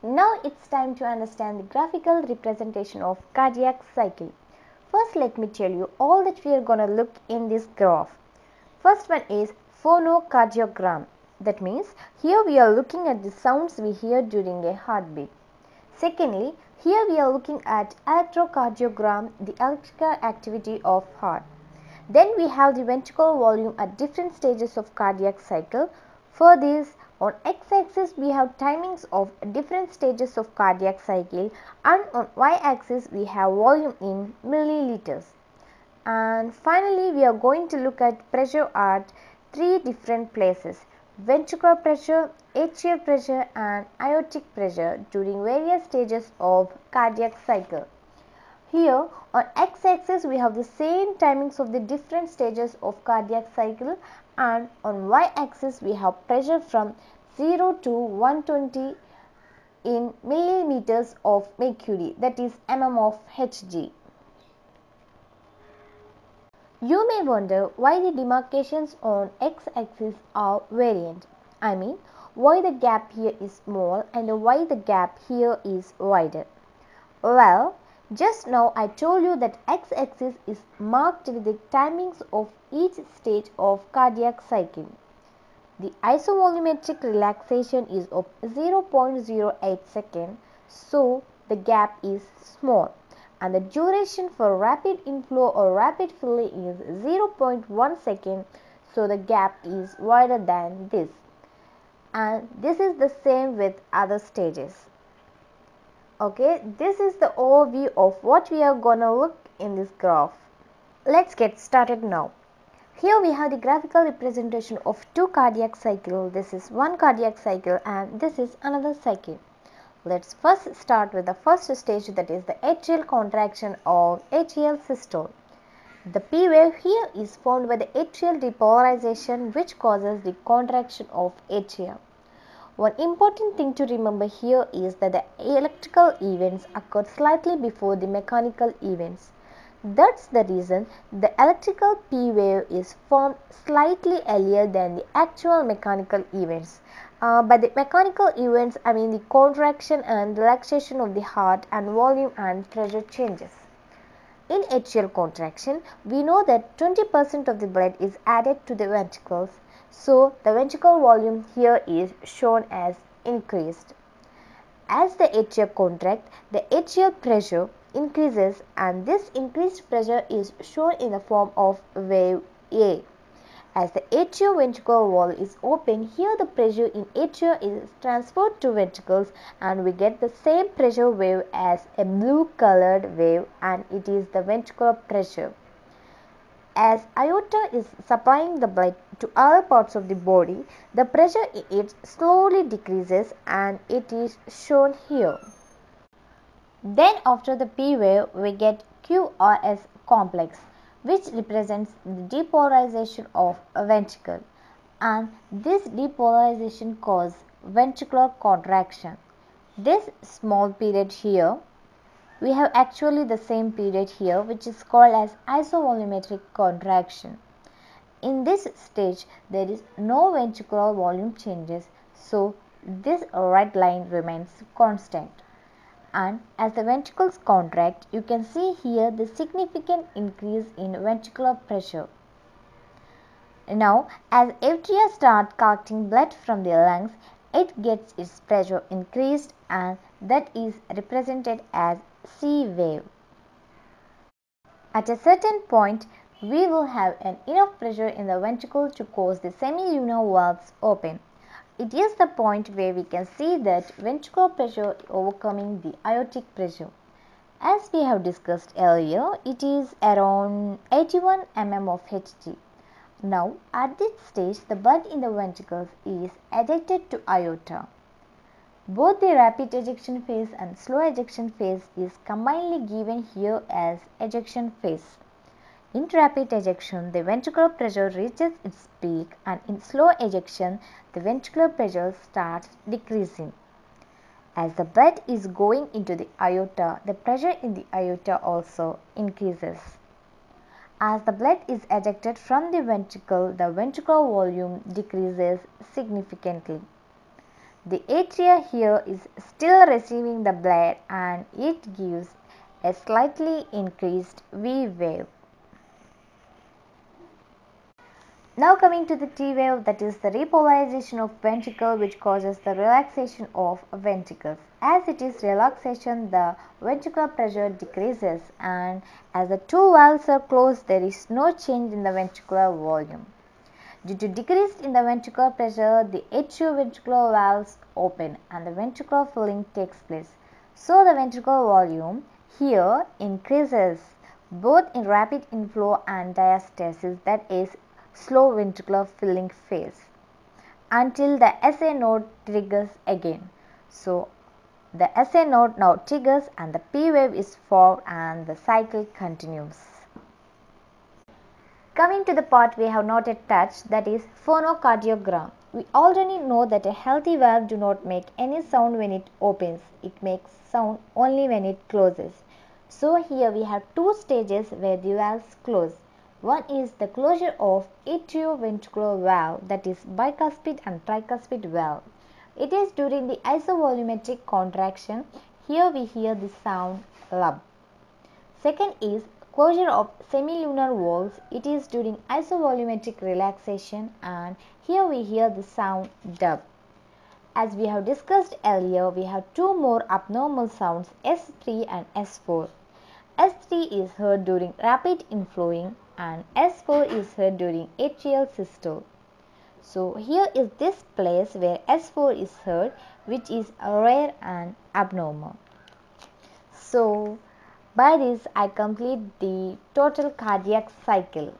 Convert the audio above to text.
Now it's time to understand the graphical representation of cardiac cycle. First let me tell you all that we are going to look in this graph. First one is phonocardiogram. That means here we are looking at the sounds we hear during a heartbeat. Secondly, here we are looking at electrocardiogram, the electrical activity of heart. Then we have the ventricular volume at different stages of cardiac cycle. For this, on x-axis we have timings of different stages of cardiac cycle and on y-axis we have volume in milliliters. And finally we are going to look at pressure at three different places ventricular pressure, atrial pressure and aortic pressure during various stages of cardiac cycle. Here on x-axis we have the same timings of the different stages of cardiac cycle and on y-axis we have pressure from 0 to 120 in millimeters of mercury that is mm of Hg. You may wonder why the demarcations on x-axis are variant. I mean why the gap here is small and why the gap here is wider. Well, just now I told you that x-axis is marked with the timings of each stage of cardiac cycle. The isovolumetric relaxation is of 0.08 second, so the gap is small and the duration for rapid inflow or rapid filling is 0.1 second, so the gap is wider than this. And this is the same with other stages okay this is the overview of what we are gonna look in this graph. Let's get started now. Here we have the graphical representation of two cardiac cycle. This is one cardiac cycle and this is another cycle. Let's first start with the first stage that is the atrial contraction or atrial systole. The P wave here is formed by the atrial depolarization which causes the contraction of atria one important thing to remember here is that the electrical events occur slightly before the mechanical events. That's the reason the electrical P wave is formed slightly earlier than the actual mechanical events. Uh, by the mechanical events, I mean the contraction and relaxation of the heart and volume and pressure changes. In atrial contraction, we know that 20% of the blood is added to the ventricles so the ventricle volume here is shown as increased. As the atria contract, the atrial pressure increases and this increased pressure is shown in the form of wave A. As the atrioventricular valve is open, here the pressure in atria is transferred to ventricles and we get the same pressure wave as a blue colored wave and it is the ventricular pressure. As aorta is supplying the blood to other parts of the body, the pressure in it slowly decreases and it is shown here. Then after the P wave, we get QRS complex which represents the depolarization of a ventricle and this depolarization causes ventricular contraction. This small period here we have actually the same period here which is called as isovolumetric contraction. In this stage there is no ventricular volume changes so this red line remains constant and as the ventricles contract you can see here the significant increase in ventricular pressure. Now as atria start collecting blood from the lungs it gets its pressure increased and that is represented as C wave. At a certain point, we will have an enough pressure in the ventricle to cause the semilunar valves open. It is the point where we can see that ventricular pressure overcoming the aortic pressure. As we have discussed earlier, it is around 81 mm of Hg. Now, at this stage, the blood in the ventricles is ejected to aorta. Both the rapid ejection phase and slow ejection phase is combinedly given here as ejection phase. In rapid ejection, the ventricular pressure reaches its peak and in slow ejection, the ventricular pressure starts decreasing. As the blood is going into the aorta, the pressure in the aorta also increases. As the blood is ejected from the ventricle, the ventricular volume decreases significantly. The atria here is still receiving the blood and it gives a slightly increased V wave. Now coming to the T wave that is the repolarization of ventricle which causes the relaxation of ventricles. As it is relaxation the ventricular pressure decreases and as the two valves are closed there is no change in the ventricular volume. Due to decrease in the ventricular pressure the atrioventricular valves open and the ventricular filling takes place. So the ventricular volume here increases both in rapid inflow and diastasis that is slow ventricular filling phase until the SA node triggers again. So, the SA node now triggers and the P wave is formed and the cycle continues. Coming to the part we have not yet touched that is phonocardiogram. We already know that a healthy valve do not make any sound when it opens. It makes sound only when it closes. So here we have two stages where the valves close. One is the closure of atrioventricular valve that is bicuspid and tricuspid valve. It is during the isovolumetric contraction. Here we hear the sound lub. Second is closure of semilunar valves. It is during isovolumetric relaxation and here we hear the sound dub. As we have discussed earlier, we have two more abnormal sounds S3 and S4. S3 is heard during rapid inflowing and S4 is heard during atrial systole. So here is this place where S4 is heard which is rare and abnormal. So by this I complete the total cardiac cycle.